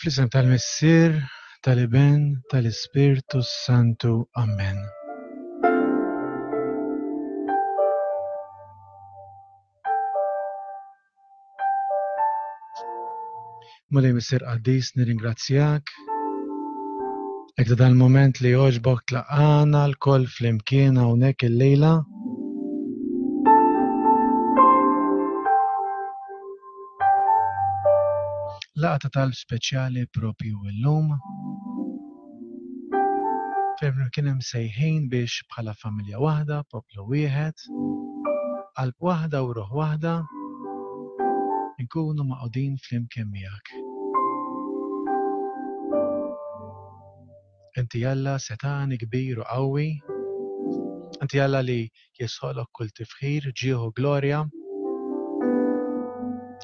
Fl-isem tal-Missir, tal-Iben, tal-Ispirtu Santu. Amen. Mulej Missier Qaddis, nirringrazzjak. Ekta dal-moment li oġbok tlaqana l-koll fl-imkien hawnhekk il-lejla. Laqta tal-speċjali propju l-lum. Fejn kien hemm sejħin biex bħala familja waħda, poplu wieħed, qalb waħda u ruħ waħda, inkunu magħqudin flimkien miegħek. Inti Alla setgħani kbir u qawwi, inti Alla li jisħoqlok kull tifħir, ġieħ u glorja.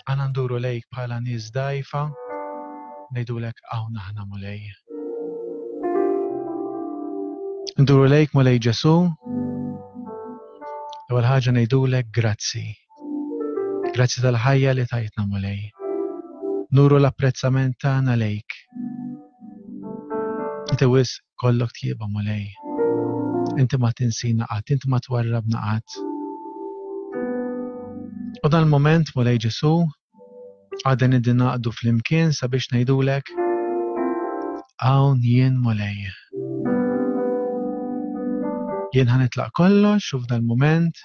Aħna nduru lejk bħala nies dgħajfa, ngħidulek hawn aħna Mulej. Nduru lejk Mulej Ġesu, l-ewwel ħaġa ngħidulek grazzi. Grazzi tal-ħajja li tajtna mulej. Nuru l-apprezzament tagħna lejk. Inti wis Kollok tjieba Mulej. Inti ma tinsina qatt, inti ma twarrabna qatt. U dan il-moment Mulej Ġesu, għaden id naqdu fl-imkien sabiex ngħidulek hawn jien Mulej. Jien ħanitlaq kollox u f'dal-moment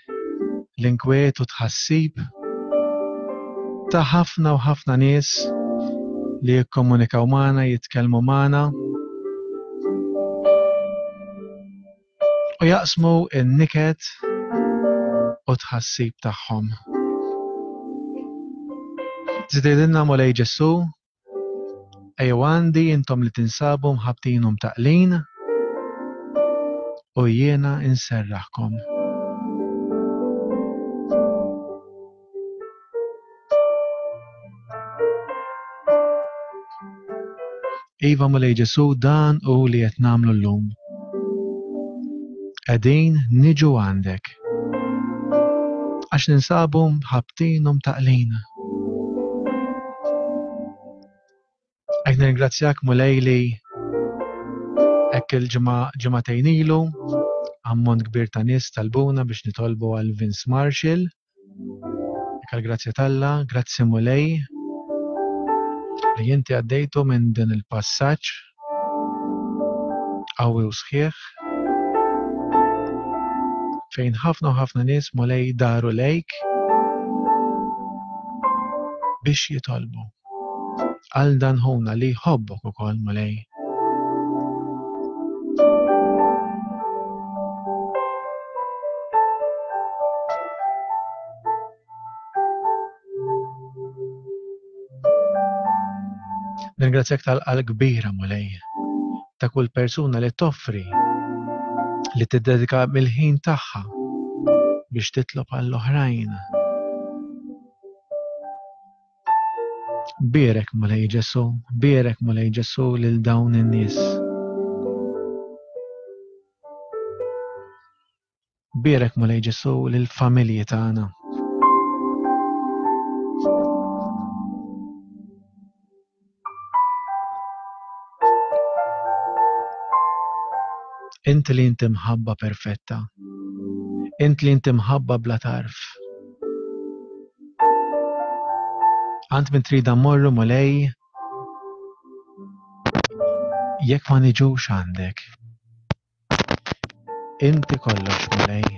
l-inkwiet u t-tħassib ta' ħafna u ħafna nies li jikkomunikaw magħna, jitkellmu magħna u jaqsmu n-niket u tħassib tagħhom. Zididilna Mulej Ġesu Ejjew għandi intom li tinsabu mħabbtin u mtaqqlin, u jiena inserraħkom. Iva Mulej Ġesu dan u li qed nagħmlu llum. Qegħdin niġu għandek. Għax ninsabu mħabbtin u mtaqlin. Għek nirgrazzjak mulej li hekk il-ġimgħa ġimgħatejn ilu ammont kbir ta' nies talbuna biex nitolbu għal Vince Marshall Ikal grazzja talla, grazzi mulej li jinti għaddejtu minn din il-passaġġ qawwi u sħiħ fejn ħafna u ħafna nies mulej daru lejk biex jitolbu. għal dan ħuna li jħobbok ukoll, Mulej. Nirgrazzjak tal-qal kbira, Mulej, ta' kull persuna li toffri li tiddedika mill-ħin tagħha biex titlob għall-oħrajn. Bierek Mulej Ġesu, bierek Mulej Ġesu lil dawn in-nies. Bierek Mulej Ġesu lil familji tagħna. Int li inti mħabba perfetta. Int li inti mħabba bla tarf. Għand min trida morru mulej. Jekk ma niġux għandek. Inti kollox mulej.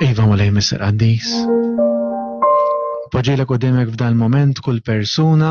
Iva mulej Mr. Qaddis. Poġġilek u f'dal moment kull persuna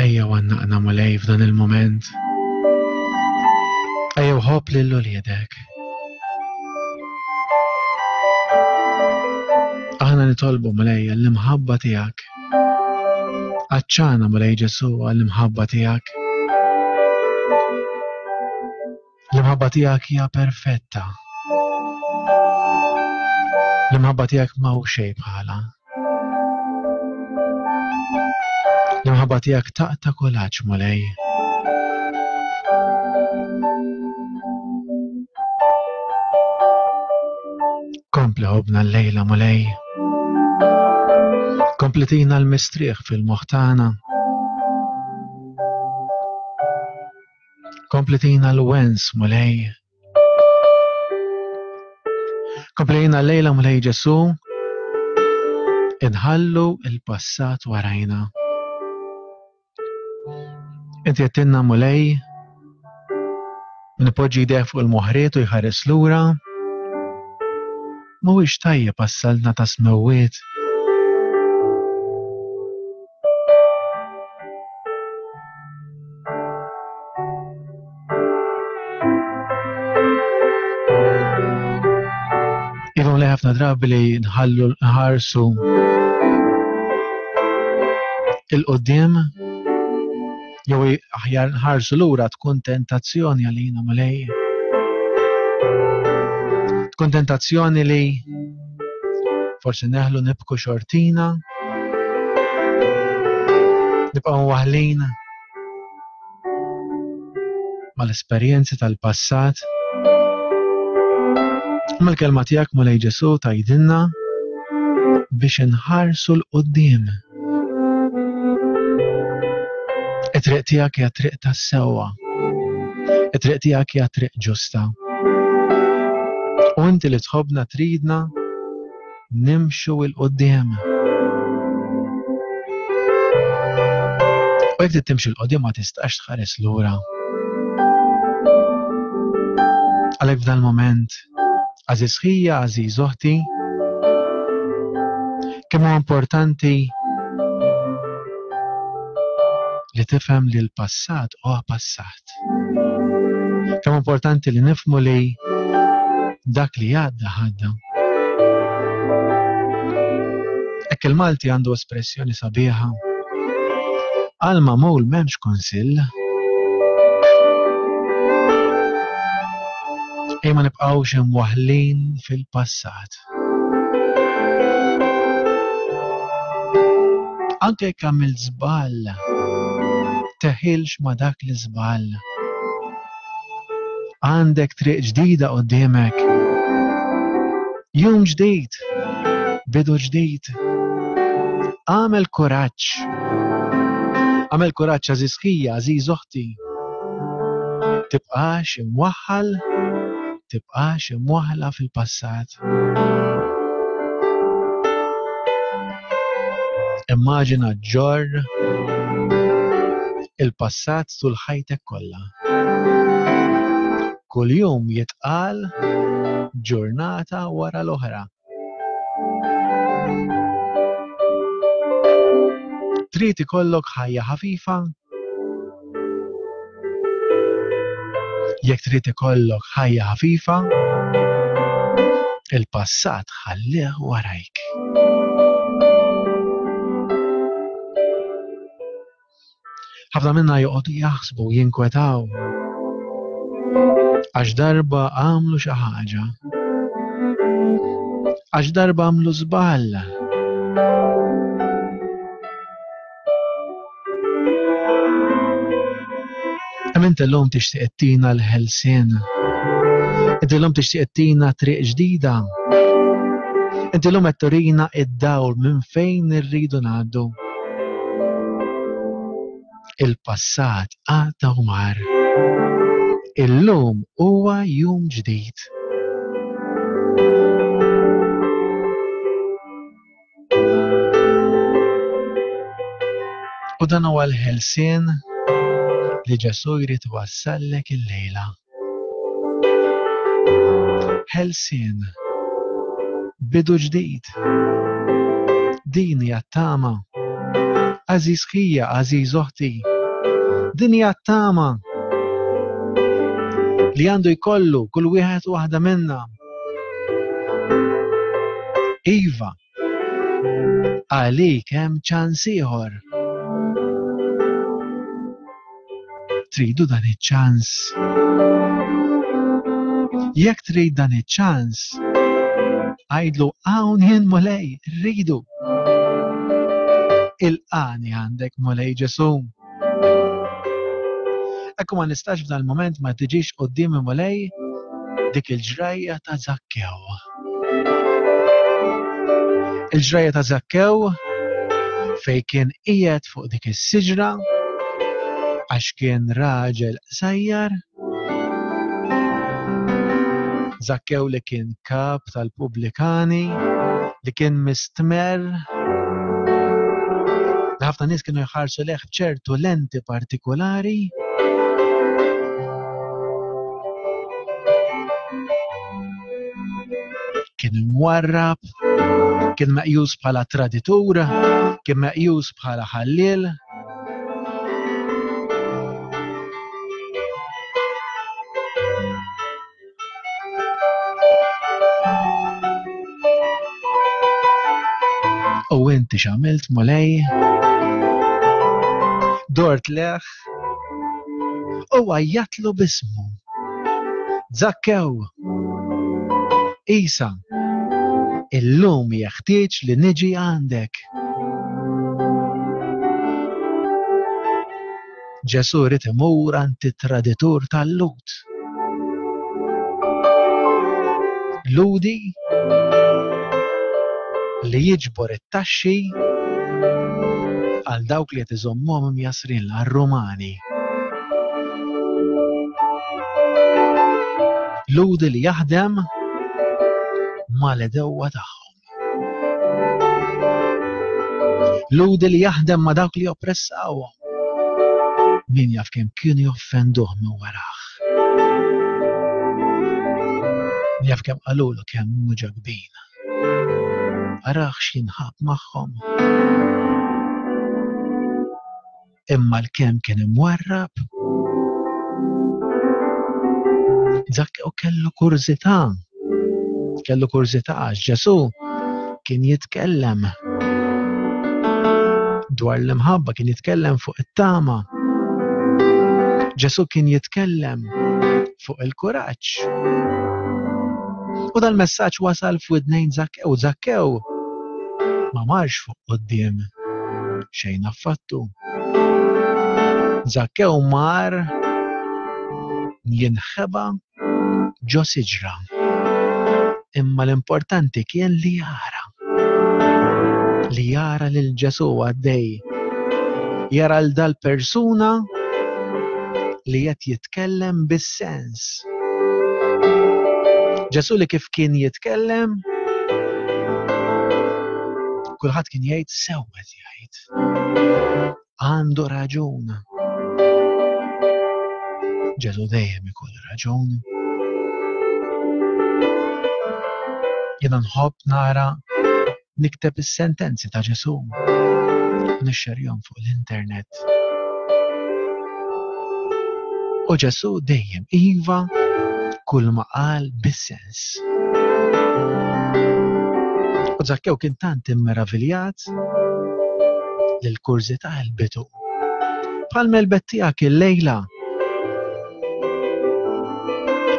Ejja għannaqna mulej f'dan il-moment. Ejja uħob lil uliedek. Aħna nitolbu mulej l-imħabba tiegħek. Aċċana mulej Ġesu għall-imħabba tiegħek. L-imħabba tiegħek hija perfetta. L-imħabba tiegħek ma hu xejn bħala. L-imħabba tiegħek taqta' kolaġġ mulej. Kompli ħobna l-lejla mulej. Kompli tina l-mistrieħ fil-moħtana. Komplitina l-wens, Mulej. Komplitina l-lejla, Mulej Ġesu. Inħallu il-passat warajna. Inti jettinna, Mulej. Nipoġġi def fuq il-moħriet u jħares lura. ura mhuwiex tajjeb għas-saltna tas-smewwiet? Iva li ħafna drabi li nħallu nħarsu il-qoddim jew aħjar nħarsu lura tkun tentazzjoni għalina mulej. Tkun tentazzjoni li forsi neħlu nibku xortina, nibqgħu waħlin mal-esperjenzi tal-passat. Imma l-kelma tiegħek mulej Ġesu tgħidilna biex inħarsu l-qudiem. It-triq tiegħek hija triq tas-sewwa. It-triq tiegħek hija triq ġusta. U inti li tħobna tridna nimxu il qoddim U jekk timxi l-qoddim ma tistax tħares lura. Għalhekk f'dal moment Għażiż ħija, għażiż oħti, kemm huwa importanti li tifhem li l-passat huwa passat. Kemm importanti li nifmu li dak li għadda ħadda. Ek il-Malti għandu espressjoni sabiħa. Għal mamul memx konsill, Ejja ma nibqgħux imwaħħlin fil-passat. Anke jekk għamilt żball, teħilx ma' dak l-iżball. Għandek triq ġdida qudiemek. Jum ġdid, bidu ġdid. Għamel kuraġġ. Għamel kuraġġ għażiż ħija, għażiż oħti. Tibqax imwaħħal, tibqax imwaħla fil-passat. Immaġina ġorr il-passat tul ħajtek kollha. Kuljum jitqal ġurnata wara l-oħra. Trid ikollok ħajja ħafifa? Jekk trid ikollok ħajja ħafifa, il-passat ħallih warajk. Ħafna minna joqogħdu jaħsbu u jinkwetaw għax darba għamlu xi ħaġa. Għax darba għamlu żball. Hemm int illum tixtieq ittina l-ħelsien. Int illum tixtieq ittina triq ġdida. Int illum qed turina id-dawl minn fejn irridu ngħaddu. Il-passat għadda u mar. Illum huwa jum ġdid. U dan huwa l-ħelsien li Ġesu jrid iwassallek illejla. Ħelsien bidu ġdid. Din hija t-tama. Aziz ħija, aziz oħti. Din hija t-tama li għandu jkollu kull wieħed waħda minna. Iva, għalik hemm ċans ieħor. Tridu dan iċ-ċans. Jekk trid dan iċ-ċans, għajdlu hawn jien mulej, rridu. Il-qani għandek mulej Ġesu. Ekku ma nistax f'dan il-moment ma tiġix qudiem imulej dik il-ġrajja ta' Zakkew. Il-ġrajja ta' Zakkew fej kien qiegħed fuq dik is-siġra għax kien raġel sajjar Zakkew li kien kap tal-pubblikani, li kien mistmer, li ħafna nies kienu jħarsu leħ ċertu lenti partikolari. Kien imwarrab, kien meqjus bħala traditur, kien meqjus bħala ħalliel. U inti x'għamilt mulej? Dort leħ u għajjatlu bismu. Zakkew! Isa, illum jeħtieġ li niġi għandek. Ġesu rrit imur għand it-traditur tal-lut. Ludi li jiġbor it-taxxi għal dawk li qed iżommhom imjasrin għar-Rumani. Ludi li jaħdem mal-edewwa tagħhom. Lhudi li jaħdem ma' dawk li joppressawhom. Min jaf kemm kienu joffenduh minn warah. Min jaf kemm qalulu kemm hu ġagbin. Arah x'jinħab magħhom. imma l-kelm kien imwarrab. Zakkeu kellu kurżità. Kellu kurżità għax Ġesù kien jitkellem dwar l-imħabba, kien jitkellem fuq it-tama. Ġesù kien jitkellem fuq il-kuraġġ. U dal-messaġġ wasal f'widnejn Zakkew. Zakkew ma marx fuq quddiem xejn affattu. Zakkew mar jinħeba ġo siġra. Imma l-importanti kien li jara. li jara lil Ġesu għaddej, jara l dal-persuna li qed jitkellem bis-sens. Ġesu li kif kien jitkellem, kulħadd kien jgħid sewwed jgħid. għandu raġun. Ġesu dejjem ikollu raġun. Jena nħobb nara nikteb is-sentenzi ta' Ġesu nixxerjhom fuq l-internet. U Ġesu dejjem iva kull ma qal bis stess. U Zakkew kien tant immeraviljat li l-kurżità elbitu. Bħal melbet tiegħek il-lejla.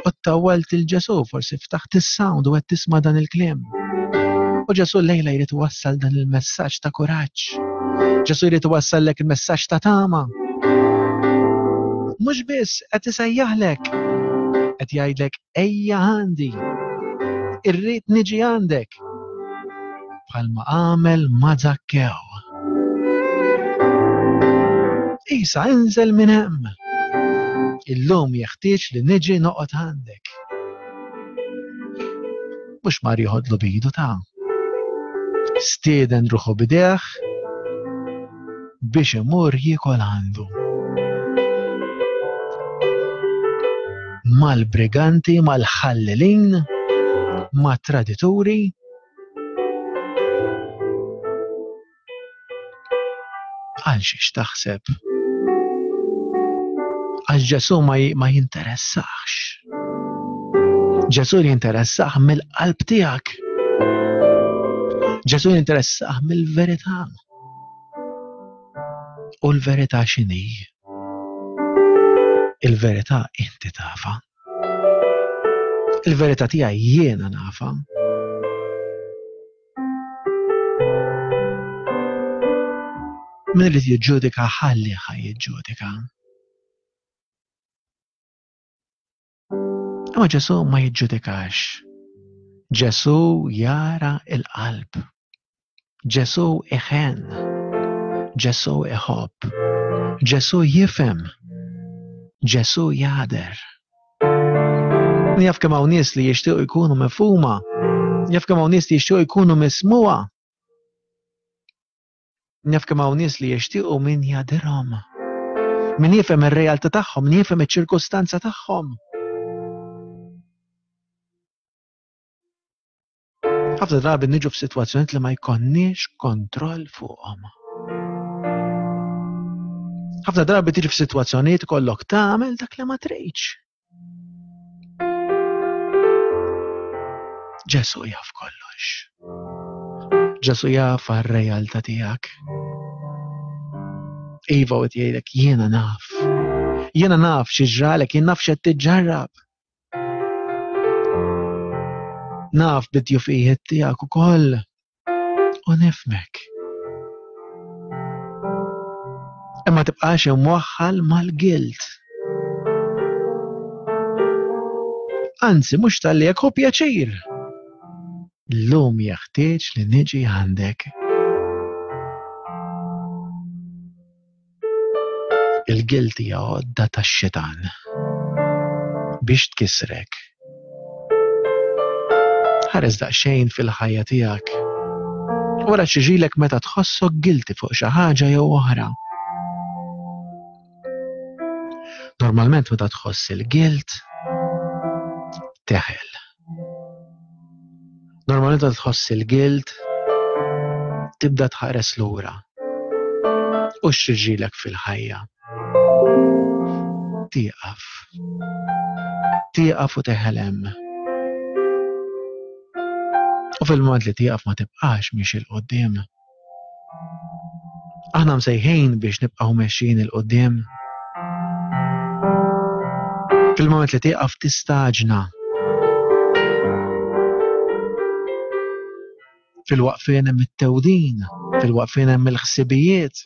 U tawwalt il-Ġesu forsi ftaħt is-sound u qed tisma' dan il-kliem. U Ġesu l-lejla jrid wassal dan il-messaġġ ta' kuraġġ. Ġesu jrid wassallek il-messaġġ ta' tama. Mhux biss qed isejjaħlek qed jgħidlek Ejja għandi! Irrid niġi għandek! Bħalma għamel ma' Zakkew. Isa inżel minn hemm! Illum jeħtieġ li niġi noqgħod għandek. Mhux mar joħodlu b'idu ta' stieden ruħu b'idejh, biex imur jiekol għandu. Mal-briganti, mal-ħallelin, mat-tradituri, għal xiex taħseb. Għax Ġesu ma jinteressax. Ġesu jinteressax mill-qalb tijak. Ġesu jinteressax mill-verità. U l-verità x'inhi? Il-verità inti tafa. Il-verità tiegħi jiena nafa. Min irid jiġġudika ħalli ħaj jiġġudika. Imma Ġesu ma jiġġudikax. Ġesu jara il-qalb. Ġesu iħen. Ġesu iħobb. Ġesu jifhem. Ġesu jader. U jaf kemm hawn nies li jixtiequ jkunu mifhuma, jaf kemm hawn nies li jixtiequ jkunu mismuha. Naf kemm hawn nies li jixtiequ min jagħdirhom. Min jifhem ir-realtà tagħhom, min jifhem iċ-ċirkustanza tagħhom. Ħafna drabi niġu f'sitwazzjonijiet li ma jkonniex kontroll fuqhom. Ħafna drabi tiġi f'sitwazzjonijiet kollok tagħmel dak li ma tridx. Ġesu jaf kollox. Ġesu jaf għal-realta tijak. Iva u tijajlek jiena naf. Jiena naf xieġralek, jiena naf xed tiġġarrab. Naf bidju fijiet tijak u koll. u nifhmek. Imma tibqax imwaħħal mal-gilt. Anzi, mhux tal-li jekk pjaċir. L-lum jeħtieġ li niġi għandek. Il-gild hija għodda tax-xitan biex tkissrek. Ħares daqsxejn fil-ħajja tiegħek. Wara xiġilek meta tħossok gilti fuq xi ħaġa jew oħra. Normalment meta tħoss il-gilt, teħel. Normalment ta' tħoss il-gilt, tibda tħares lura. U xirġilek fil-ħajja. Tieqaf. Tieqaf u teħelem. U fil-mod li tieqaf ma tibqax miex il-qoddim. Aħna msejħin biex nibqgħu mexjin il qudiem Fil-moment li tieqaf tistaġna. Fil-waqfien hemm it-tewdin, fil-waqfien hemm il-ħsibijiet.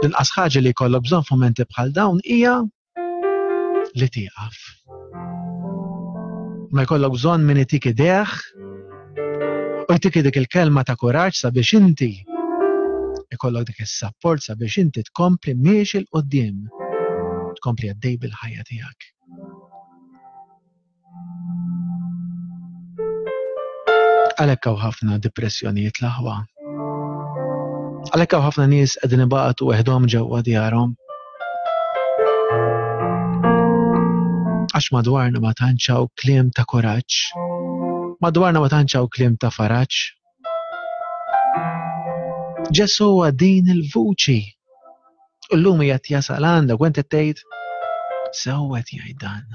L-inqas ħaġa li jkollok bżonn f'momenti bħal dawn hija li tieqaf. Ma jkollok bżonn min itik ideħ u jtik dik il-kelma ta' kuraġġ sabiex inti ikollok dik is-sapport sabiex inti tkompli miex il-qoddim tkompli għaddej bil-ħajja tiegħek. Għalhekk hawn ħafna depressjonijiet l-aħwa. Għalhekk hawn ħafna nies qegħdin ibaqgħu weħdhom ġewwa djarhom. Għax madwarna ma tantxaw kliem ta' kuraġġ. Madwarna ma tantxaw kliem ta' faraġġ. Ġesù huwa din il-vuċi. U llum hija jasal għandha u qed tgħid sewwet jgħid dan.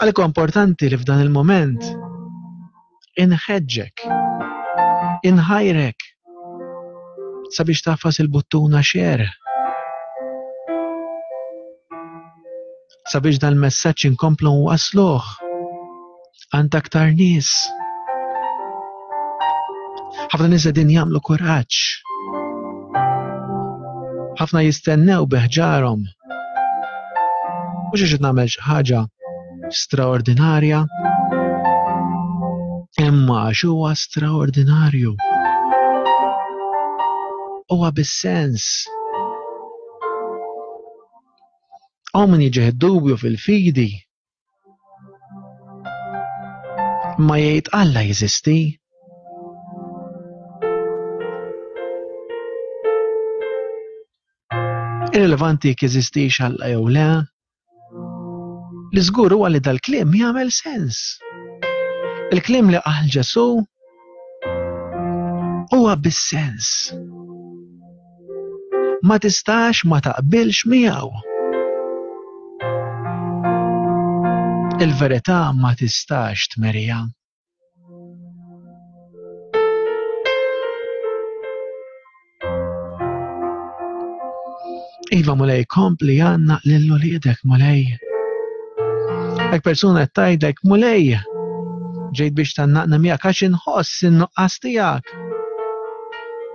Għalhekk importanti li f'dan il-moment inħeġġek, inħajrek sabiex tafas il-buttuna xer. Sabiex dan messaġġ inkomplu wasluh għand aktar nies. Ħafna nies qegħdin jagħmlu kuraġġ. Ħafna jistennew beħġarhom U xiex qed nagħmel xi ħaġa straordinarja, imma għax huwa straordinarju. Huwa bis-sens. Hawn min jiġi dubju fil-fidi Ma jgħid Alla jeżisti? Irrelevanti jekk jeżistix Alla jew le, li żgur huwa li dal-kliem jagħmel sens. Il-kliem li qal Ġesu huwa bis-sens. ma tistax ma taqbilx miegħu. Il-verità ma tistax tmerija. Iva mulej kompli għanna lillu li jedek mulej. Ek persuna tajdek mulej. Ġejt biex tannaqna miegħek għax inħoss in-nuqqas tiegħek.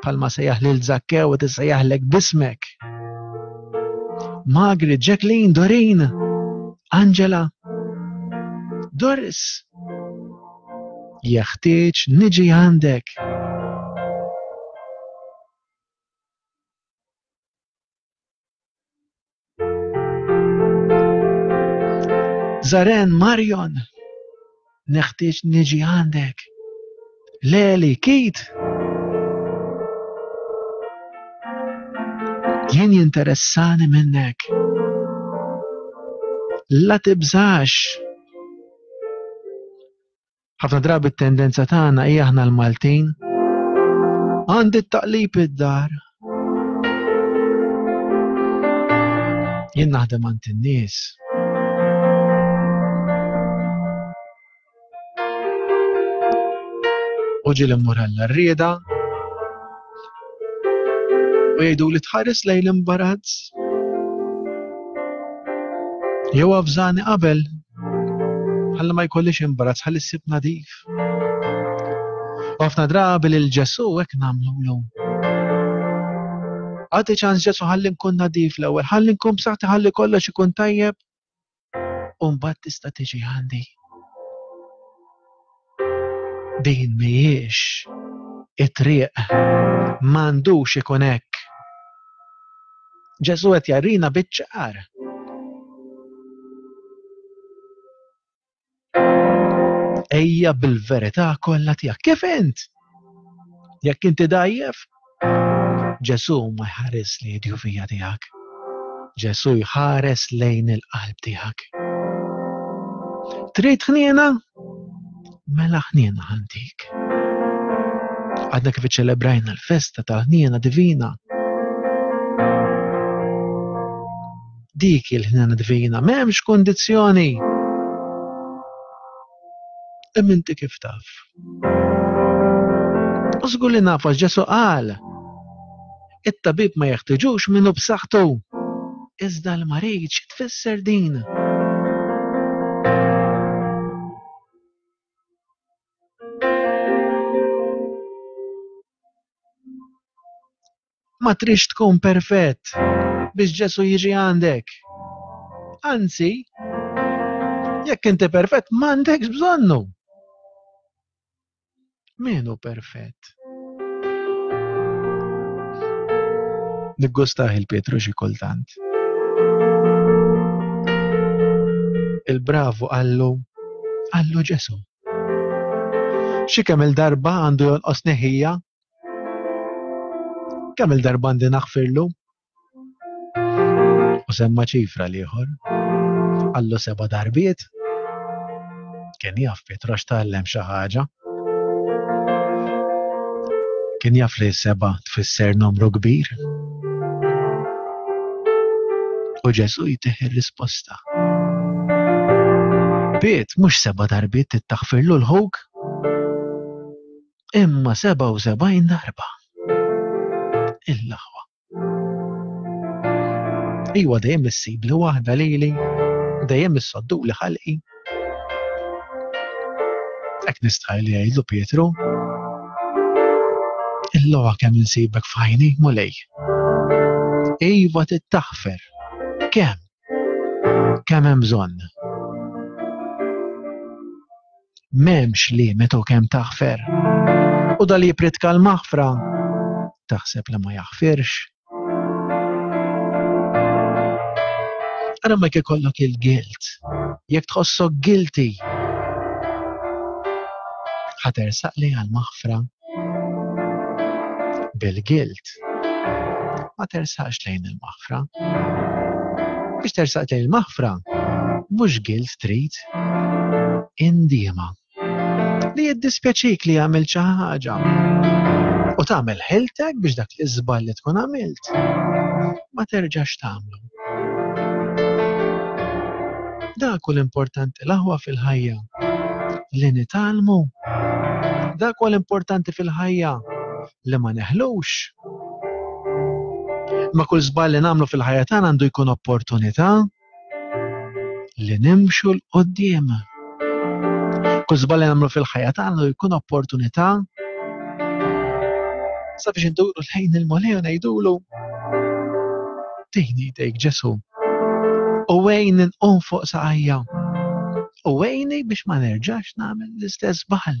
Bħalma sejjaħ lil Zakkew qed isejjaħlek bismek. Magri, Jacqueline, Dorin, Angela, Doris. Jeħtieġ niġi għandek. Zaren Marion, neħtieġ niġi għandek. Leli, kit. Jien jinteressani minnek. La tibżax. Ħafna drabi t-tendenza tagħna hija aħna l-Maltin. Għandi t-taqlib id-dar. Jien naħdem għand in-nies. U ġieli mmur għall-rieda, U jgħidu li tħares lejn l-imbarazz. Jew avżani qabel ħalli ma jkollix imbarazz ħalli ssib nadif. U ħafna drabi lil Ġesu hekk nagħmlu llum. Għati ċans Ġesu ħalli nkun nadif l-ewwel, ħalli nkun b'saħħti ħalli kollox ikun tajjeb u mbagħad tista' tiġi għandi. Din mhijiex it-triq. M'għandux ikun hekk. Ġesù qed jarina biċ-ċar. Ejja bil-verità kollha tiegħek. Kif int? Jekk inti dajjef, Ġesu ma jħares li id-djufija tiegħek. Ġesu jħares lejn il-qalb tiegħek. Trid ħniena? Mela ħniena ħantik. Għadna kif iċċelebrajna l-festa tal-ħniena divina. Dik hi l-ħniena divina, m'hemmx kundizzjoni! Imma inti kif taf? U żgur li naf għax Ġesu qal, it-tabib ma jeħtiġux minnu b'saħħtu. Iżda l-marid xi tfisser din? ma trix tkun perfett biex Ġesu jiġi għandek. Anzi, jekk inti perfett m'għandekx bżonnu. Min hu perfett? Nikgustaħ il-Pietru xi kultant. Il-bravu qallu, qallu Ġesu. Xi kemm il-darba għandu jonqos neħija Kemm il-darba għandi naħfirlu? U semma ċifra liħor. Għallu seba darbiet. Kien jaf Pietro xtallem xi ħaġa. Kien jaf li seba tfisser numru kbir. U Ġesu jtih risposta Piet, mhux seba darbiet tittaħfirlu l-ħuk? imma 77 darba. Il-laħwa. Iwa dejjem issib li waħda lili, dejjem issoddu li ħalqi. Ek nistħaj li jgħidlu Pietru. Il-lowa kemm insibek fajni mulej. Iva tittaħfer. Kemm? Kemm hemm bżonn? M'hemmx limitu kemm taħfer. U dal jipritka l-maħfra taħseb li ma jaħfirx. Ara ma ikollok il-gilt. Jekk tħossok guilty. Ħatersaq li għal-maħfra bil-gilt. Ma tersaqx lejn il-maħfra. Biex tersaq lejn il-maħfra, mhux gilt trid indiema. Li jiddispjaċik li għamil xi ħaġa. U tagħmel ħiltek biex dak l-iżball li tkun għamilt ma terġax tagħmlu. Dak u l-importanti l-aħwa fil-ħajja li nitalmu. Dak u l-importanti fil-ħajja li ma neħlux. Ma kull żball li nagħmlu fil-ħajja tagħna għandu jkun opportunità li nimxu l-qoddim. Kull żball li nagħmlu fil-ħajja tagħna jkun opportunità sabiex induru lejn il-Mulej u ngħidulu tejni dejk Ġesu. U wejn inqum fuq saqajja. U wejni biex ma nerġax nagħmel l-istess bħal.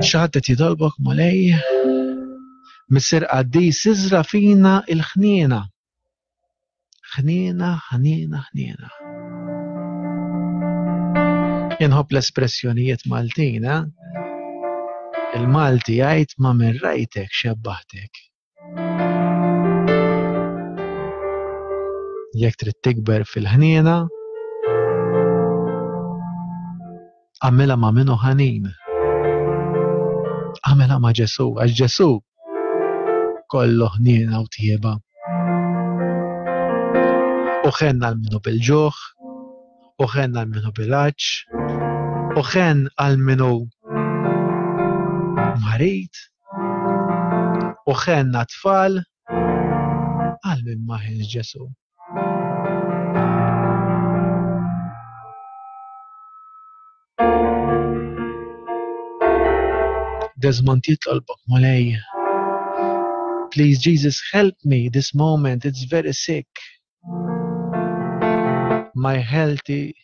Xaħat qed jitolbok mulej. Misser għaddi sizra fina il-ħniena. Ħniena, ħniena, ħniena. Inħobb l-espressjonijiet Maltina. Eh? Il-Malti jgħid ma merrajtek xebbaħtek. Jekk trid tikber fil-ħniena, għamela ma' minu ħanin. Għamela ma' Ġesu, għax Ġesu kollu ħniena u tjieba. U ħenna l-minu bil-ġuħ, u ħenna l-minu bil-aċ, u ħen għal-minu marit, U ħenna t-tfal għal min ma ħenx Ġesu. Desmond jitolbok mulej. Please Jesus help me this moment it's very sick. My healthy.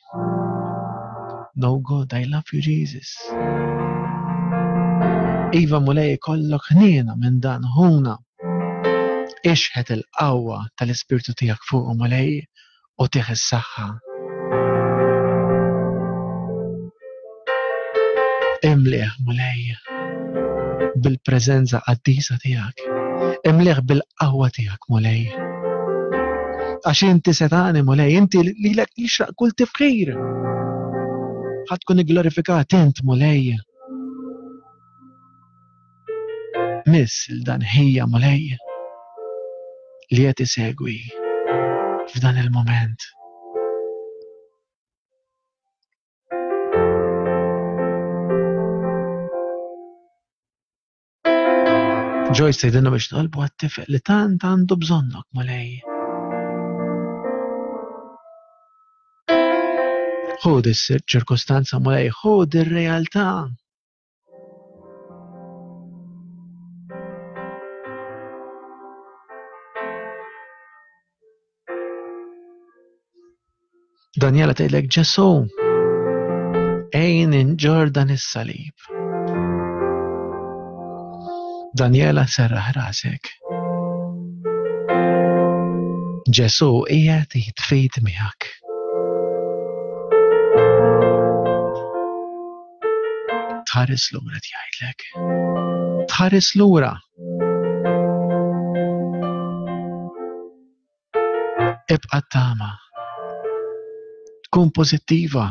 No God, I love you Jesus. Iva mulej kollok ħniena minn dan ħuna. Ixħet il-qawwa tal-ispirtu tiegħek fuq mulej u tieħ is-saħħa. Imlieh, Mulej, bil-preżenza qaddisa tiegħek. Imlieh bil-qawwa tiegħek, Mulej. Għax inti setani, Mulej, inti lilek jixraq kull tifħir. Ħadd tkun igglorifikat int, Mulej. Miss il-dan ħija, Mulej, li qed isegwi f'dan il-moment. Joyce tgħidilna biex nqalbu għat-tifel li tant għandu bżonnok mulej. Ħud is-ċirkostanza mulej, ħud ir-realtà Daniela tgħidlek Ġesu, ejn inġor dan is-salib. Daniela serraħ rasek. Ġesu qiegħed jitfid miegħek. Tħares lura qed jgħidlek. Tħares lura. Ibqa' tama. Tkun pożittiva.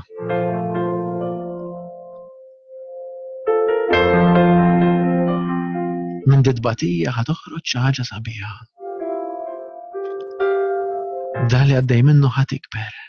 Minn ditbatija ħad toħroġ xi ħaġa sabiħa. Dali għaddej minnu ħad ikber.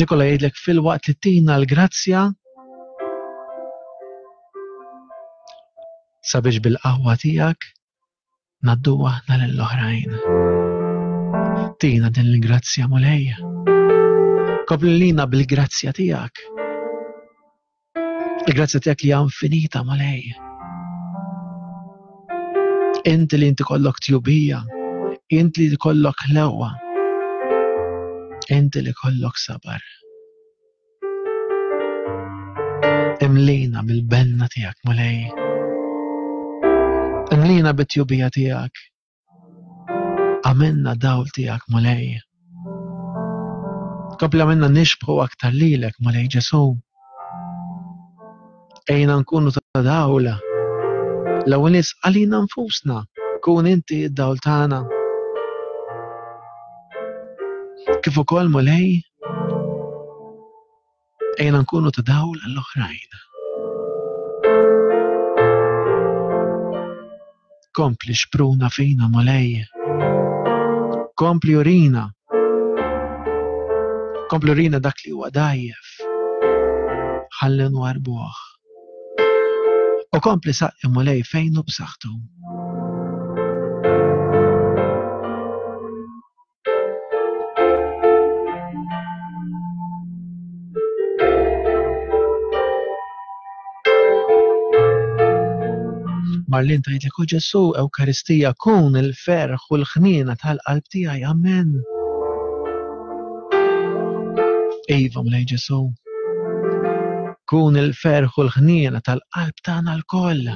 Nikola jgħidlek fil-waqt li tina l-grazzja sabiex bil-qawwa tiegħek naddu aħna lill-oħrajn. Tina din l-ingrazzja mulej. Kopli lina bil-grazzja tiegħek. Il-grazzja tiegħek li għam finita malej. Inti li inti kollok tjubija, inti li kollok lewa, inti li kollok sabar. Imlina bil-benna tiegħek malej. Imlina bit-tjubija tiegħek. Għamilna dawl tiegħek Mulej. Kompli għamilna nixbħu aktar lilek Mulej Ġesu. Ejna nkunu ta' dawl. L-ewwel għalina nfusna, kun inti d-dawl tagħna. Kif ukoll Mulej, Ejna nkunu ta' dawl għall-oħrajn. Kompli xpruna fina molej. Kompli urina. Kompli urina dak li huwa dajjef. Ħalli nwarbuh. U kompli saqqi molej fejn u b'saħħtu. Marlin tajt li ku Ġesu Ewkaristija kun il-ferħ u l-ħniena tal-qalb tiegħi. Amen. Iva mlej Ġesu. Kun il-ferħ u l-ħniena tal-qalb tagħna l-koll.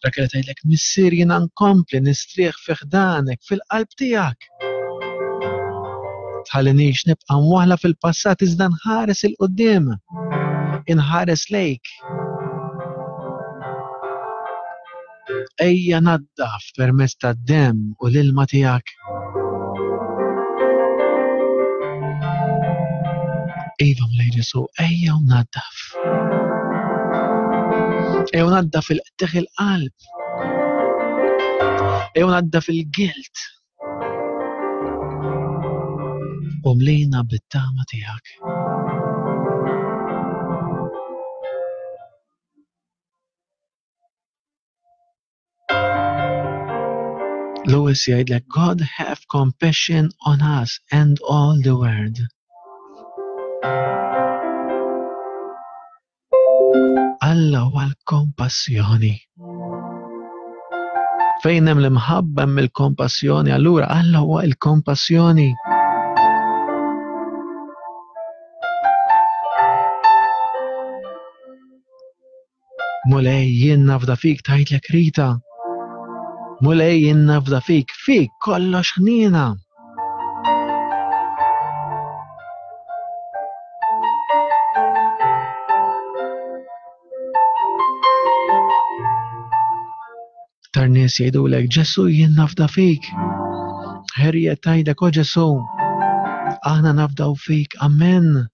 Rakel tgħidlek missier jiena nkompli nistrieħ fi ħdanek fil-qalb tiegħek. Tħallinix nibqa' mwaħla fil-passat iżda nħares il qudiem Inħares lejk. Ejja naddaf permezz tad-demm u l-ilma tiegħek. Iva, Mulej Ġesu, ejja u naddaf. Ejja u naddaf il-qteħ il-qalb. Ejja u naddaf il-gilt. U mlina bit-tama tiegħek. Lewis jgħidlek God have compassion on us and all the world. Alla għal kompassjoni. Fejn hemm l-imħabba hemm il-kompassjoni, allura Alla huwa il-kompassjoni. Mulej jien nafda fik tajtlek Rita. Mulej jien nafda fik, fik kollox ħniena. Iktar nies jgħidulek, Ġesu jien nafda fik. Ħerjet tgħidlek, O Ġesu, aħna nafdaw fik. Amen.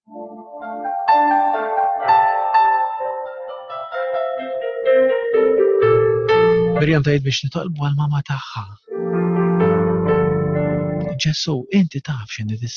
Mirjam tgħid biex nitolbu għal mama tagħha. Ġesu, inti taf x'inhi dis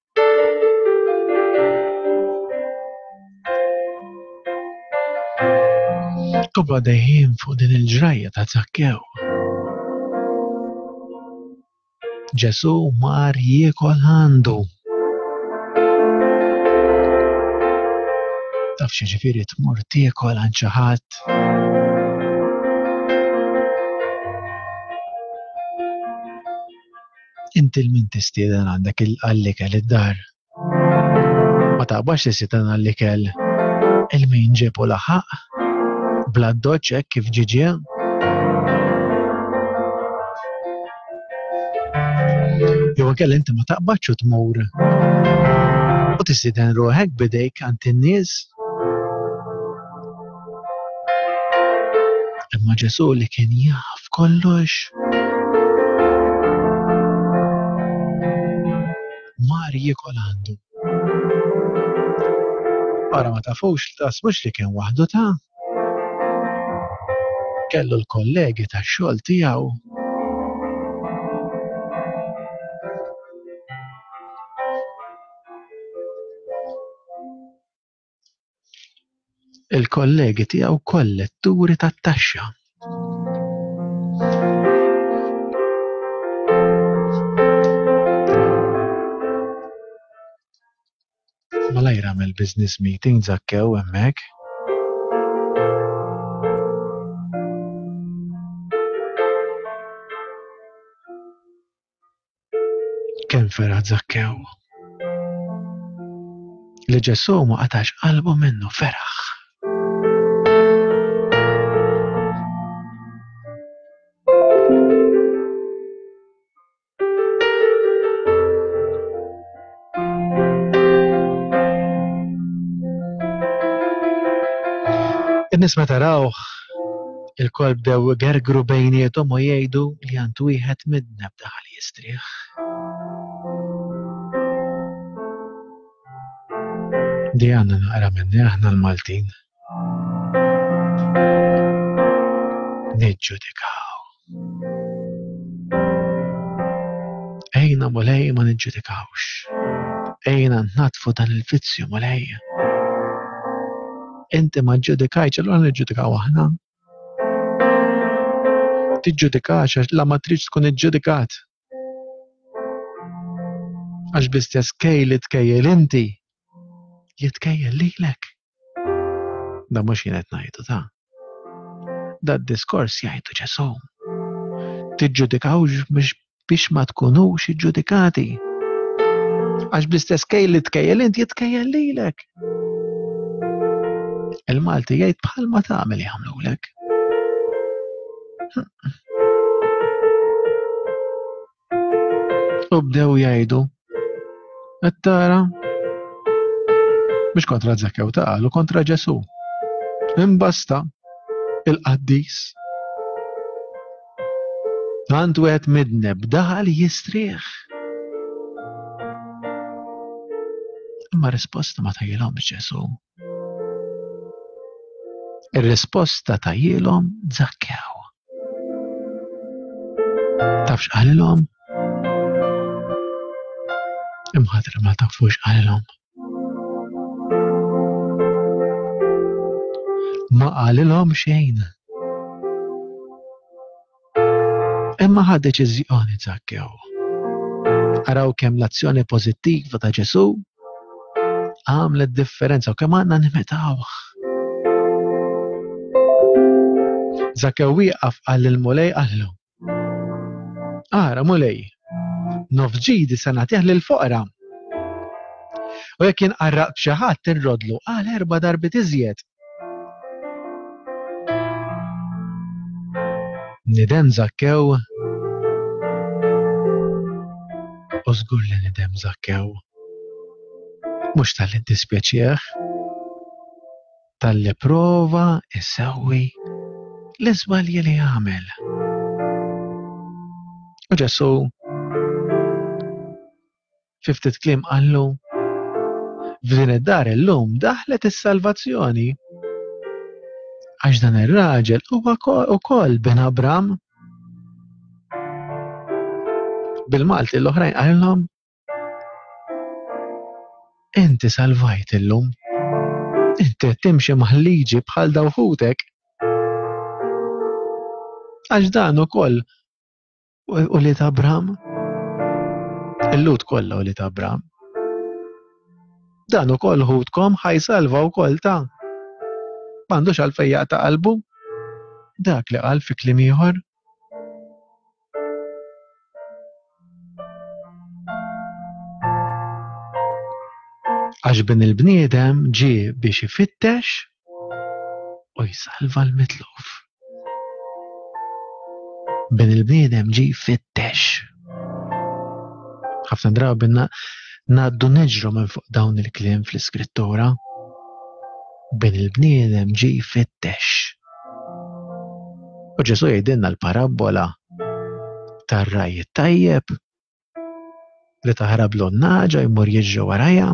Tobba dejjem fuq din il-ġrajja ta' zakkew. Ġesu mar jiekol għandu. Taf xi ġifieri tmur tiekol għand xi ħadd. Inti l-min tistieden għandek għall-ikel id-dar. Ma taqbax li sitan għall-ikel il-min ġepu laħaq, bla doċ hekk kif ġiġie. Jew kell inti ma taqbax u tmur u tistieden ruħek bidejk għand in-nies. Imma Ġesu li kien jaf kollox. Mar jikol għandu. Ara ma tafux li tasbux li kien waħdu ta' kellu l-kollegi ta' xogħol tiegħu. il-kollegi tiegħu kolletturi tat-taxxa. Malajr għamel business meeting zakkew hemmhekk. Kemm feraħ Zakkew li Ġesù ma qatax qalbu minnu feraħ. In-nies meta rawh il-kolb dew gergru bejniethom u jgħidu li għand wieħed midna b'daħal jistrieħ. Di għandna naqra minni aħna l-Maltin. Niġġudikaw. Ejna mulej ma niġġudikawx. Ejna natfu dan il-vizzju mulej. Inti ma ġġudikajċ, allora niġġudikaw aħna. Tiġġudikax, la ma tridx tkun iġġudikat. Għax bl-istess kej li tkejjel inti, jitkejjel lilek. Da mhux jien qed ngħidu ta. Da diskors jgħidu Ġesù. Tiġġudikawx mhux biex ma tkunux iġġudikati. Għax bl-istess kej li tkejjel inti jitkejjel lilek. Il-Malti jgħid bħalma tagħmel jagħmlulek. Hm. U bdew jgħidu, qed tara mhux kontra Zakkew ta' qalu kontra Ġesu. Imbasta il-qaddis. Tant wieħed midneb daħal jistrieħ. Imma risposta ma tajilhom Ġesu. Ir-risposta tajilhom Żakkew. Taf x'qalilhom? Imħadra ma tafu x'qalilhom. Ma qalilhom xejn. Imma ħa deċiżjoni Zakkew. Araw kemm l-azzjoni pożittiva ta' Ġesù għamlet differenza u kemm għandna nimetawh. Zakkew wieqaf għal il-mulej għallu. Ara, mulej, nofġidi se nagħtih lil foqra. U jekk jinqarraq b'xi ħadd inrodlu għal erba' darbi iżjed. Nidem zakkew u żgur li nidem zakkew. Mhux tal-li dispjaċieħ, tal-li prova isewwi l-iżbalji li għamel. U Ġesu fi ftit kliem qallu, F'din id-dar illum daħlet is-salvazzjoni. Għax dan ir-raġel huwa ukoll bin Abram. Bil-Malti l-oħrajn qalilhom, Inti salvajt illum. Inti qed timxi maħliġi bħal dawħutek. Għax dan ukoll u li ta' Abraham. Il-lut kollha u li ta' Abraham. Dan ukoll ħutkom ħajsalva wkoll ta' m'għandux għalfejn jaqta' qalbu. Dak li qal fi kliem ieħor. Għax bin il-bniedem ġie biex ifittex u jsalva l-mitluf. Bin il-bniedem ġi fittex. Ħafna drabi naddu neġru minn fuq dawn il-kliem fl-iskrittura. Bin il-bniedem ġi fittex. U Ġesu jgħidilna l-parabbola tar-raj tajjeb li taħrab l naġa jmur jiġri warajha.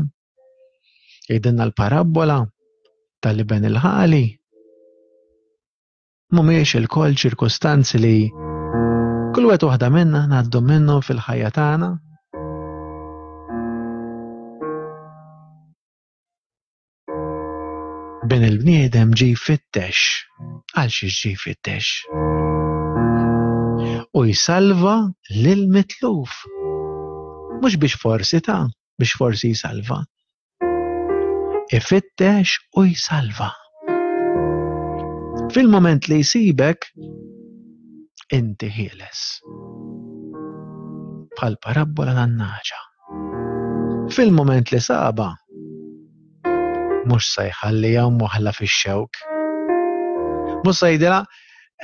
Jgħidilna l-parabbola tal-iben il-ħali. Mumiex il-koll ċirkustanzi li kull wet waħda minna ngħaddu minnhom fil-ħajja tagħna. Ben il-bniedem ġie jfittex. Għal xiex ġie jfittex? U jsalva lil mitluf. Mhux biex forsi ta' biex forsi jsalva. Ifittex u jsalva. Fil-moment li jsibek, inti ħieles. Bħal parabbola tan-naġa. Fil-mument li sabha, mhux se jħalliha mwaħħla fix-xewk. Mhux se jidilha,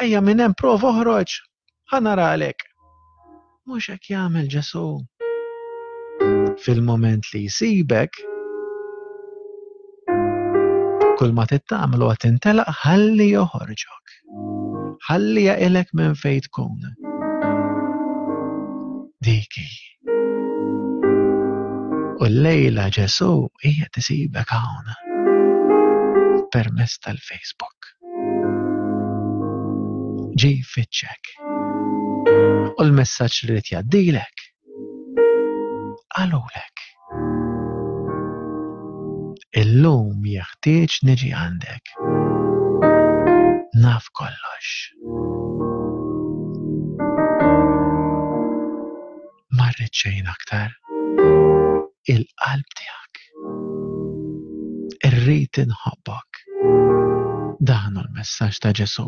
ejja minn hemm prova oħroġ, ħa nara għalhekk. Mhux hekk jagħmel Ġesù. Fil-mument li jsibek, kull ma tittamlu għat intelaq ħalli joħorġok. ħajtek. Ħalli jaqilek minn fejn tkun. Diki. U l-lejla Ġesu hija tisibek hawn permess tal-Facebook. Ġi fitxek. U l-messaġġ li rrid jgħaddilek Qalulek, Illum jeħtieġ niġi għandek. Naf kollox. Ma rrid xejn aktar. Il-qalb tiegħek. Irrid inħobbok. Dan hu l-messaġġ ta' Ġesù.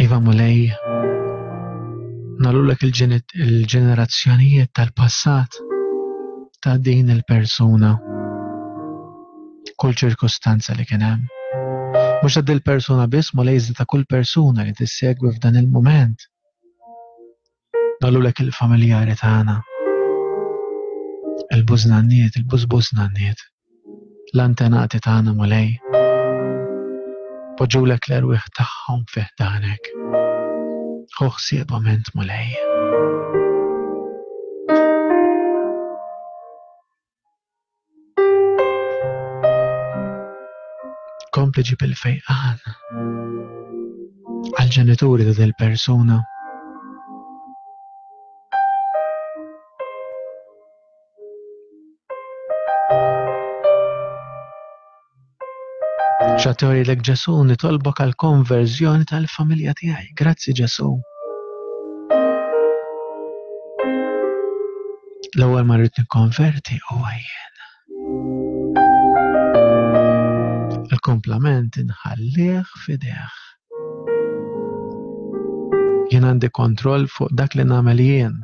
Iva Mulej, nagħlulek il-ġenerazzjonijiet tal-passat ta' din il-persuna. Kull ċirkustanza li kien hemm. Mhux għad il-persuna biss Mulej ta' kull persuna li tissegwi f'dan il-mument. Qalulek il-familjari tagħna, il-bużnanniet, il-bużbużnanniet, l-antenati tagħna Mulej. Poġġulek l-erwieħ tagħhom fi ħdanek. Ħu ħsiebhom int Mulej. Kompli ġib il-fejqan għal-ġenituri ta' dil-persuna. X'għad jgħidlek Ġesù? Nitolbok għall-konverżjoni tal-familja tiegħi. Grazzi Ġesù. L-ewwel ma rrid nikkonverti u għajjen. Il-komplament inħallih f'idejh. Jien għandi kontroll fuq dak li nagħmel jien.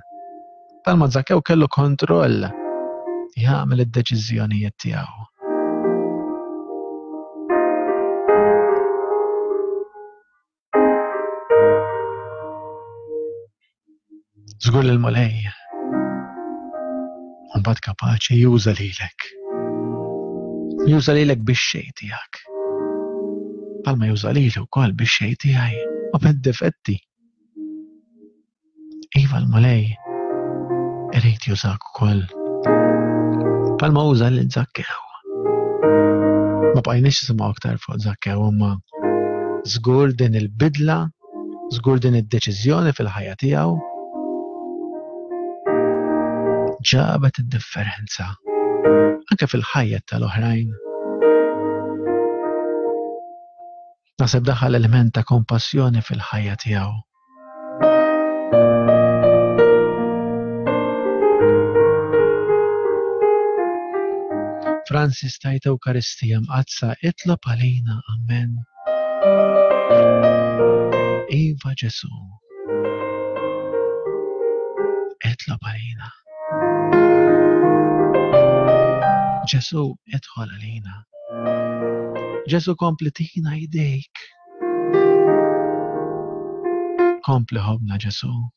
Talma Zakkew kellu kontroll jagħmel id-deċiżjonijiet tiegħu. Żgur li l-Mulej mbagħad kapaċi juża lilek. Juża lilek biex xej tiegħek. Palma juża lilu wkoll biex xej tiegħi u bid-difetti. Iva l-Mulej irid jużak ukoll. Palma uża lil Zakkew. Ma bqajniex nisimgħu aktar fuq Zakkew imma żgur din il-bidla Żgur din id-deċiżjoni fil-ħajja tiegħu ġabet id-differenza anke fil-ħajja tal-oħrajn. Naseb daħal element ta' kompassjoni fil-ħajja tiegħu. Francis tajt Eukaristija mqadsa itlob għalina, Amen. Iva Ġesu. Etla bajina. Ġesu edħol għalina. Ġesu kompli tina jdejk. Kompli ħobna Ġesu.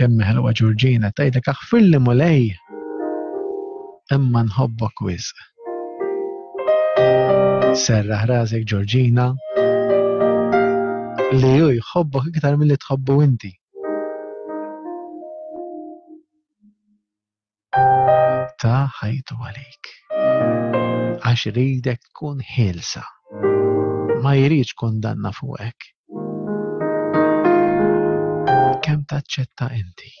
kemm ħelwa Ġorġina tgħidlek aħfirli mulej imma nħobbok wisq. Serra ħrażek Ġorġina li ju jħobbok iktar milli tħobbu inti. ta' ħajtu għalik. Għax iridek tkun ħielsa. Ma jridx kondanna fuqek. Kemm taċċetta inti?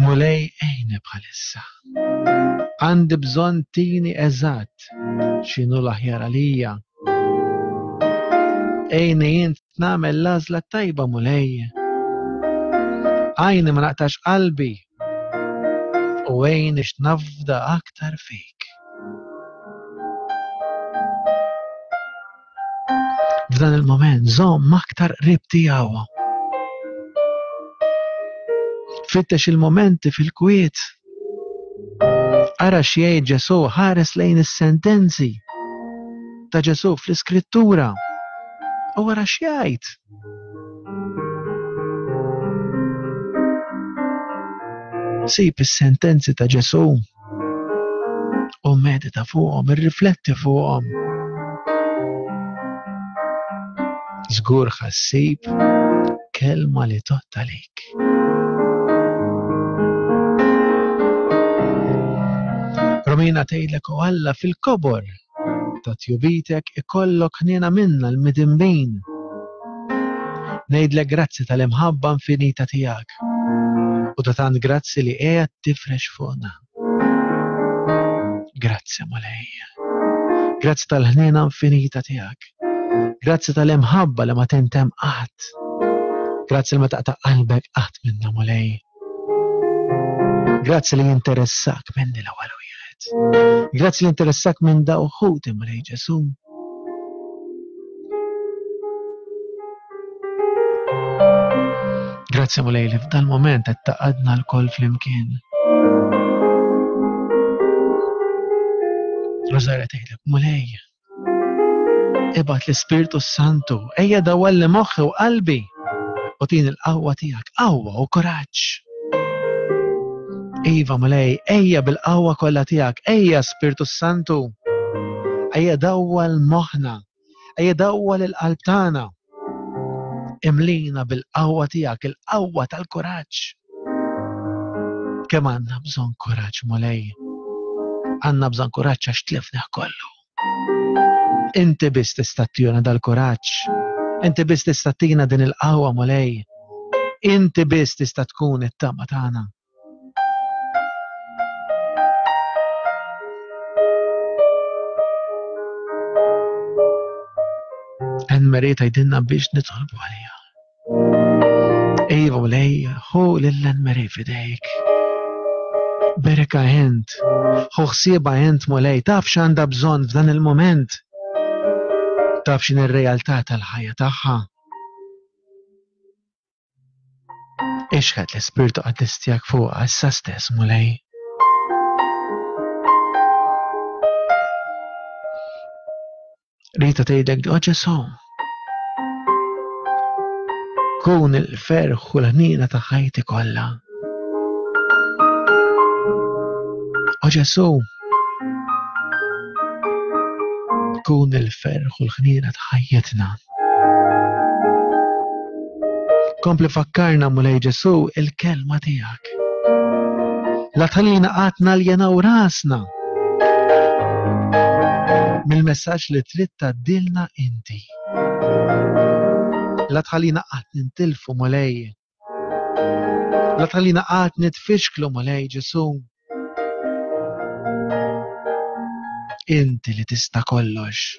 Mulej ejni bħalissa. Għandi bżonn tini eżatt x'inhu l-aħjar għalija Għinni int nagħmel l-għażla tajba Mulej. Għajni ma naqtax qalbi u għajni x'nafda aktar fik. F'dan il-moment żomm aktar qrib tiegħu. Fittex il-momenti fil-kwiet Ara x'jgħid Ġesù ħares lejn is-sentenzi ta' Ġesù fl-Iskrittura. U ara x'jgħid. Sib is-sentenzi ta' Ġesù u medita fuqhom, irrifletti fuqhom. Żgur ħassib kelma li totta li. Romina tgħidlek u Alla fil-kobor ta' tjubitek ikollok ħniena minna l-midinbin. Ngħidlek grazzi tal-imħabba infinita tiegħek u ta' tant grazzi li qiegħed tifrex fuqna. Grazzi, Mulej. Grazzi tal-ħnina infinita tiegħek. Grazzi tal-imħabba li ma tintem qatt. Grazzi li ma taqta' qalbek qatt minna, Mulej. Grazzi li jinteressak minni l-ewwel wieħed. Grazzi li interessak minn daw ħuti, Mulej Ġesu. Grazie Mulej li f'dal moment qed taqadna l-koll flimkien. Rosaria tgħidlek Mulej. Ibad l-Ispirtu Santu, ejja dawalli moħħi u qalbi u tin il-qawwa tiegħek, qawwa u kuraġġ. Iva Mulej, ejja bil-qawwa kollha tiegħek, ejja Spirtu Santu. Ejja dawwa l-moħħna, ejja dawwa l-qalb tagħna. Imlina bil-qawwa tiegħek, il-qawwa tal-kuraġġ. Kemm għandna bżonn kuraġġ Mulej. Għandna bżonn kuraġġ għax tlifnih kollu. Inti biss tista' tjuna dal-kuraġġ. Inti biss tista' tina din il-qawwa Mulej. Inti biss tista' tkun it-tama tagħna. Anne Marie tajdinna biex nitolbu għalija. Ej mulej, hu lill-enmeri fidejk. Bereka int, hu ħsieba int mulej, taf x'għandha bżonn f'dan il-mument. Taf x'in ir-realtà tal-ħajja tagħha. Ixħet l-ispirtu qaddis tiegħek fuq issa stess mulej. Rita tgħidlek oh Ġesù. Kun il-ferħ u l-ħnina ta' ħajti kollha. Oh Ġesù. Kun il-ferħ u l-ħnina ta' ħajjitna. Kompli fakkarna mulej Ġesù il-kelma tiegħek. La tħallina qatt naljenaw rasna mill-messaġġ li trid tgħaddilna inti. La tħallina qatt nintilfu mulej. La tħallina qatt nitfixklu mulej Ġesu. Inti li tista' kollox.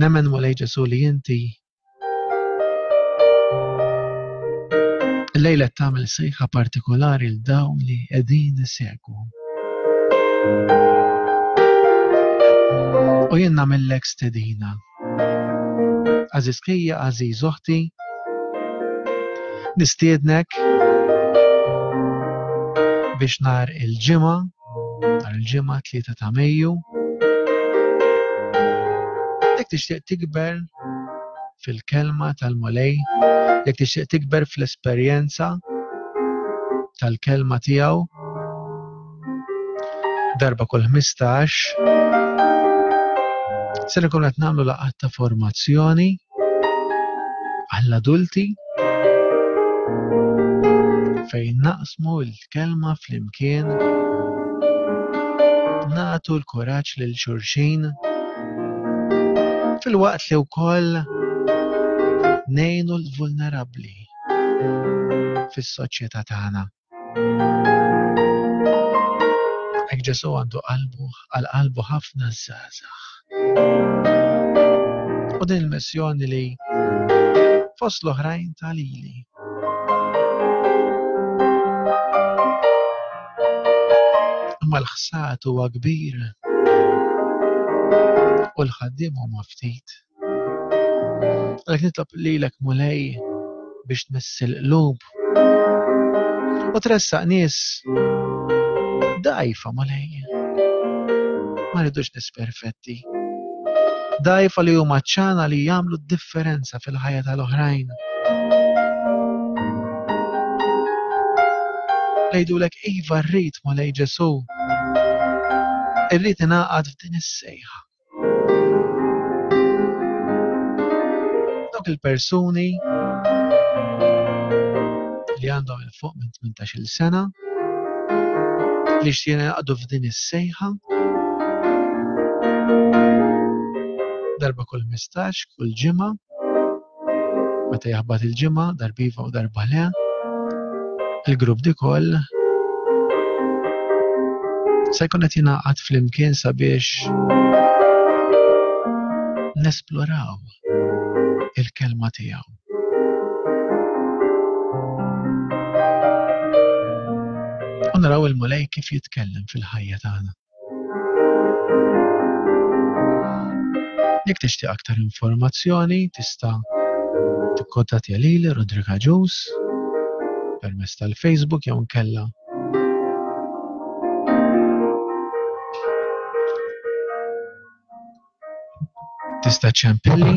Nemmen Mulej Ġesu li inti Lejla tagħmel sejħa partikolari l dawn li qegħdin isegwu. U jien nagħmellek stedina Għażiż ħija, għażiż oħti, nistiednek biex nhar il-ġimgħa, nhar il-ġimgħa 3 ta' Mejju, jekk tixtieq tikber fil-kelma tal-Mulej, jekk tixtieq tikber fl-esperjenza tal-kelma tiegħu, darba kull 15 se nkun qed nagħmlu laqgħat ta' formazzjoni għall-adulti fejn naqsmu l-kelma flimkien nagħtu l-kuraġġ lil xulxin fil-waqt li wkoll nejnu l-vulnerabbli fis-soċjetà tagħna. Hekk Ġesù għandu qalbu għal qalbu ħafna żgħażagħ. U din il-missjoni li fost l-oħrajn ta' lili. Imma l-ħsad huwa kbir u l-ħaddiem huma ftit. Għalek nitlob li l-ek mulej biex tmessil lub u tressaq nis dajfa mulej. Ma rridux nis perfetti. Dajfa li huma ċana li jagħmlu differenza fil-ħajja tal-oħrajn. Lejdulek iva rrid mulej Ġesu. Irrid ingħaqad f'din is-sejħa. Dawk il-persuni li għandhom il-fuq minn 18-il sena li xtiequ jaqdu f'din is-sejħa darba kull 15 kull ġimgħa Meta jaħbat il-ġimgħa, darbiva u darba le, il-grupp dikoll se jkun qed jingħaqad flimkien sabiex nesploraw il-kelma tiegħu. naraw il-mulej kif jitkellem fil-ħajja tagħna. Jekk tixtieq aktar informazzjoni tista' tikkuntattja lili Roderick Agius permezz tal-Facebook jew inkella tista' ċempilli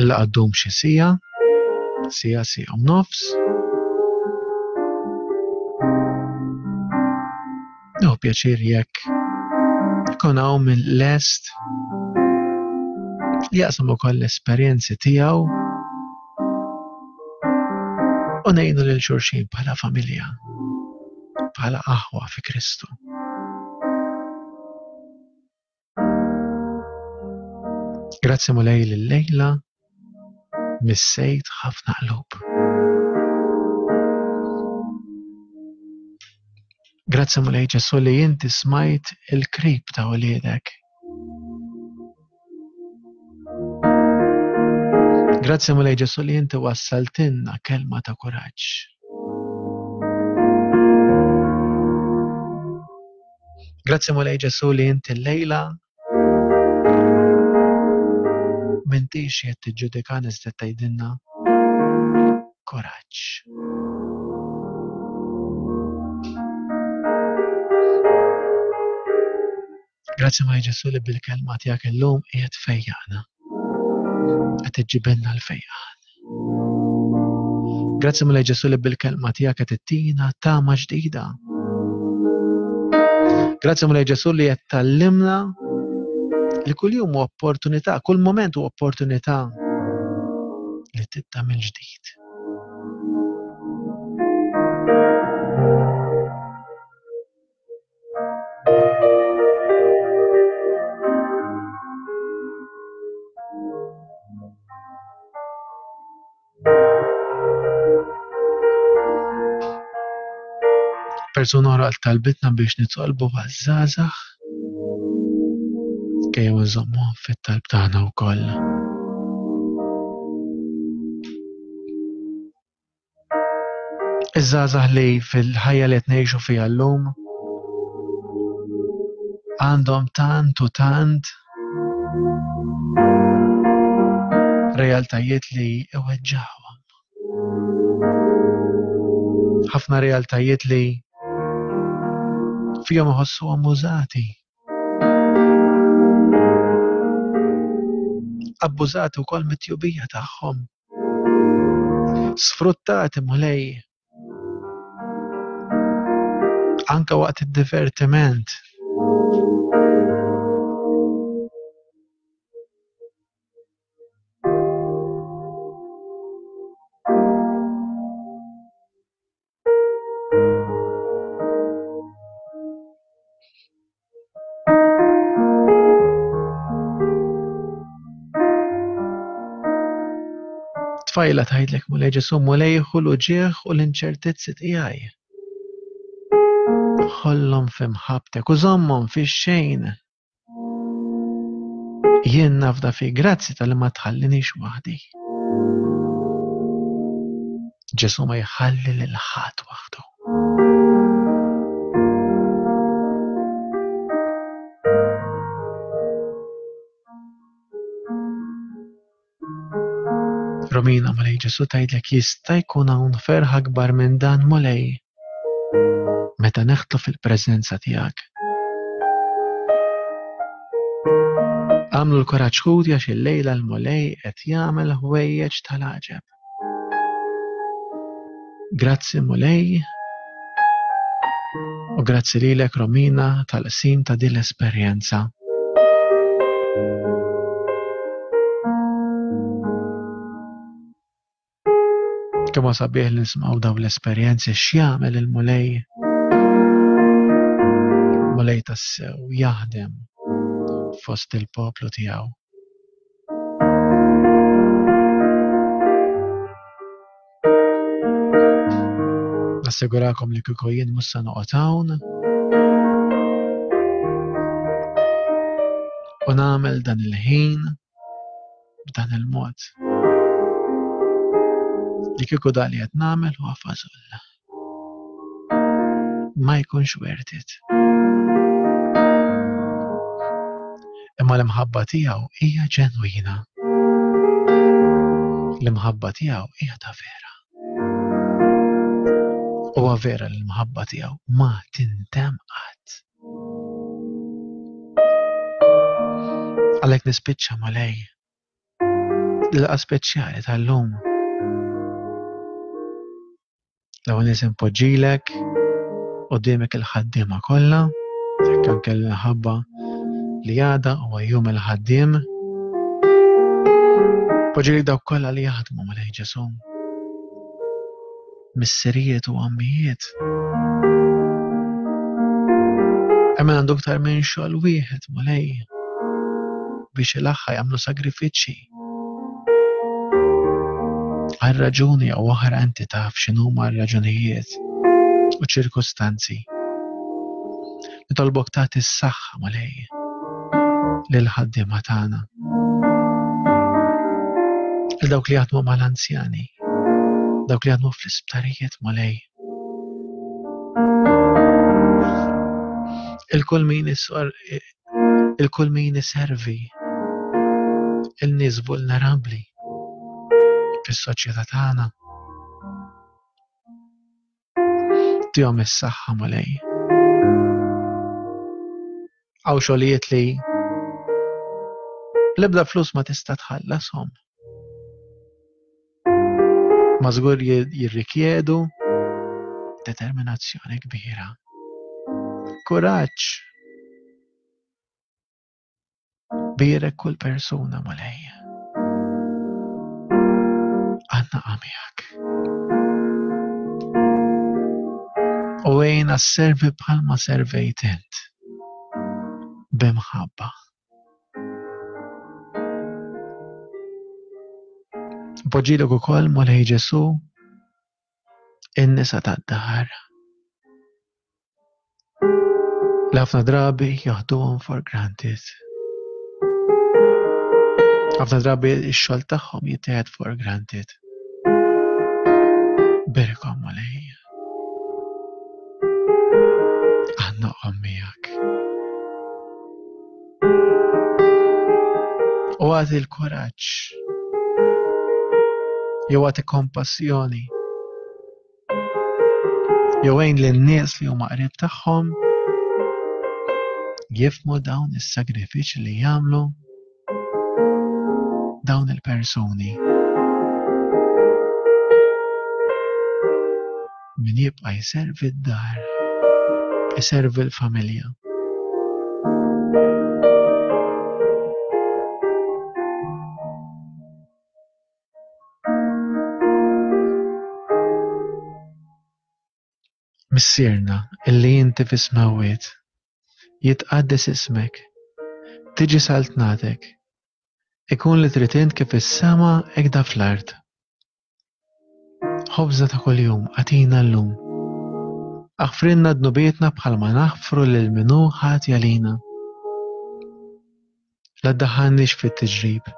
Illa għaddum xi sija, sija sija u nofs. Nieħu pjaċir jekk ikun hawn minn lest li jaqsam ukoll l-esperjenzi tiegħu u ngħinu lil xulxin bħala familja. bħala aħwa fi Kristu. Grazzi mulej l-lejla, missejt ħafna qlub. Grazzi mulej ġesu li jinti smajt il-krib ta' uliedek Grazzi Mulej Ġesu li inti wassaltinna kelma ta' kuraġġ. Grazzi Mulej Ġesu li inti l-lejla m'intix qed tiġġudikana iżda tgħidilna kuraġġ. Grazzi ma' Ġesu li bil-kelma tiegħek illum qiegħed fejjaqna. Qed iġġibenna l-fejqan. Grazzi ma' Ġesu li bil-kelma tiegħek qed ittina tama ġdida. Grazzi ma' Ġesu li qed tallimna li kuljum u opportunità, kull moment u opportunità li tibda minn ġdid. persuna oħra talbitna biex nitolbu għazzazax kejja nżommu fit-talb tagħna wkoll. Iż-żgħażagħ li fil-ħajja li qed ngħixu fiha llum għandhom tant u tant realtajiet li iweġġawhom. Ħafna realtajiet li fihom iħossuhom użati. Abbużati wkoll mit-tjubija tagħhom. Sfruttati Mulej anke waqt id-divertiment. tfajla tgħidlek Mulej Ġesu Mulej hu l-uġieħ u l-inċertezzi tiegħi. Ħollhom f'imħabtek u żommhom fix-xejn Jien nafda fi grazzi tal-li ma tħallinix waħdi. Ġesu ma jħalli lil ħadd waħdu. Romina Mulej Ġesu tgħidlek jista' jkun hawn ferħa kbar minn dan Mulej meta neħtlu fil-preżenza tiegħek. Għamlu l-kuraġġ ħuti għax illejla l-Mulej qed jagħmel ħwejjeġ tal-għaġeb. Grazzi Mulej u grazzi lilek Romina tal-qsim ta' din l-esperjenza. Kemm sabiħ li nismgħu dawn l-esperjenzi x'jagħmel il-Mulej. Mulej tassew jaħdem fost il-poplu tiegħu. Assigurakom li kieku jien mhux se noqgħod hawn. U nagħmel dan il-ħin b'dan il-mod. Li kieku dan li qed nagħmel huwa fażolla. ma jkunx worth it. Imma l-imħabba tiegħu hija ġenwina. L-imħabba tiegħu hija ta' vera. Huwa vera li l-imħabba tiegħu ma tintem qatt. Għalhekk nispiċċa malej Laqa speċjali tal-lum. L-ewwel nies impoġġilek qudiemek il-ħaddiema kollha, jekk anke l-ħabba li għada huwa jum il-ħaddiem. Poġġili dawk kollha li jaħdmu mal-ħin Ġesu. missirijiet u għammijiet. Hemm min għandu iktar minn xogħol wieħed Mulej biex il-aħħa jagħmlu sagrifiċċji. Għal raġuni jew oħra inti taf x'inhuma r-raġunijiet u ċirkustanzi. Nitolbok tagħti s-saħħa Mulej lill-ħaddiema tagħna. Lil dawk li jaħdmu mal-anzjani, dawk li jaħdmu fl-isptarijiet Mulej. Il-kull min il-kull min iservi il-nies vulnerabbli fis-soċjetà tagħna. Tihom is-saħħa Mulej. Għaw xogħlijiet li l-ebda flus ma tista' tħallashom. Ma żgur jirrikjedu determinazzjoni kbira. Kuraġġ Bierek kull persuna, Mulej. Għanna għamijak. U għajna servi bħalma servejt int. Bimħabba. Poġġilek ukoll Mulej Ġesu in-nisa tad-dar li ħafna drabi jaħduhom for granted. Ħafna drabi x-xogħol tagħhom jitqiegħed for granted. Berikom għalejja. Għandna miegħek. U għati l-kuraġġ. Jew għati kompassjoni. Jew għin lin-nies li huma qrib tagħhom jifmu dawn is-sagrifiċi li jagħmlu dawn il-persuni. Min jibqa' jservi d-dar, iservi l-familja. Missierna, illi inti fis-smewwiet, jitqaddes ismek, tiġi saltnatek, ikun li trid int kif is-sema hekk da fl-art. Ħobża ta' kuljum għatina llum. Aħfrinna dnubietna bħalma naħfru lil minu ħati għalina. La ddaħħalniex fit-tiġrib.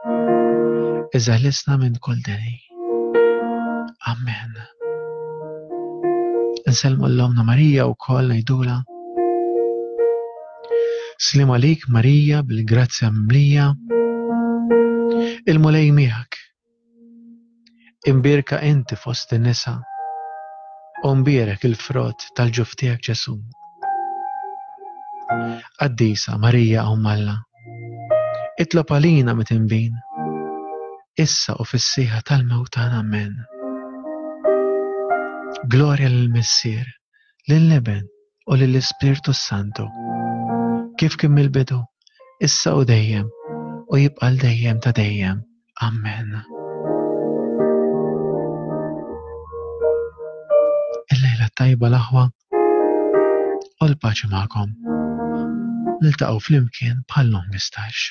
Iżda ħlisna minn kull deni. Amen. Nselmu l-lomna Marija u koll najdula. Slim għalik Marija bil-grazzja mimlija. Il-mulej miħak. Imbierka inti fost in-nisa, u mbierek il-frott tal-ġuf tiegħek Ġesù. Qaddisa Marija Omm Alla, itlob għalina mitinbin, issa u fis-sieħa tal-mewt tagħna Amen. Glorja lill-Missier, lill-Iben u lill-Ispirtu Santu, kif kien mill-bidu, issa u dejjem, u jibqal dejjem ta' dejjem. Amen. Il-lejla tajba l-aħwa u l-paċi magħkom. Niltaqgħu flimkien bħal lum mistax.